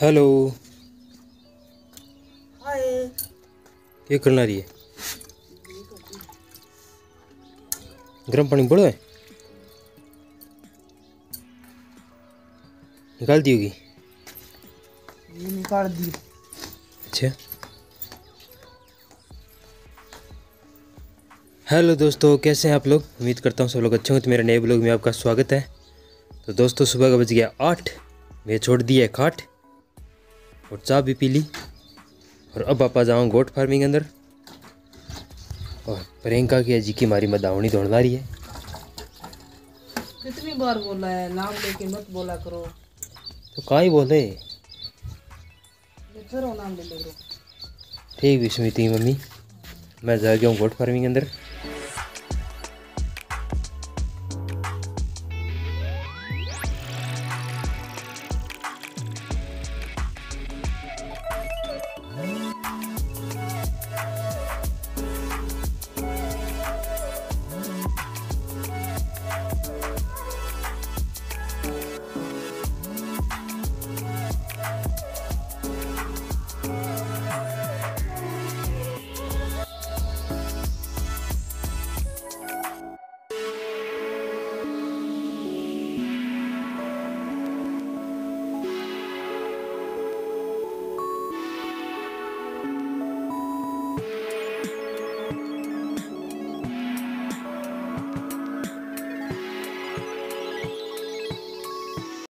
Hello. हाय। ये करना रही है। गर्म पानी बड़ो है। निकाल दी होगी। ये निकाल दी। अच्छा। हेलो दोस्तों कैसे हैं आप लोग? उम्मीद करता हूँ सब लोग अच्छे हों तो मेरे नए ब्लॉग में आपका स्वागत है। तो दोस्तों सुबह का बज गया आठ। मैं छोड़ दिया है खाट। और चाय भी पी ली। और अब आपा जाऊँ गोट फ़ार्मिंग अंदर। और प्रियंका की जी की मारी मदावनी दौड़ना रही है। कितनी बार बोला है नाम लेके मत बोला करो। तो का ही बोले? नाम ले लो ठीक भी स्मृति मम्मी मैं जा गया हूँ गोट फ़ार्मिंग अंदर।